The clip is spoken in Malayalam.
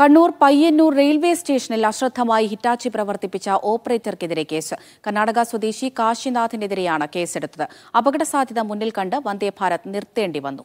കണ്ണൂർ പയ്യന്നൂർ റെയിൽവേ സ്റ്റേഷനിൽ അശ്രദ്ധമായി ഹിറ്റാച്ചി പ്രവർത്തിപ്പിച്ച ഓപ്പറേറ്റർക്കെതിരെ കേസ്. കർണാടക സ്വദേശി കാശിനാഥിനെതിരെയാണ് കേസെടുത്തത്. അപകട സാധ്യത മുന്നിൽ കണ്ട് വന്ദേ ഭാരത് നിർത്തേണ്ടി വന്നു.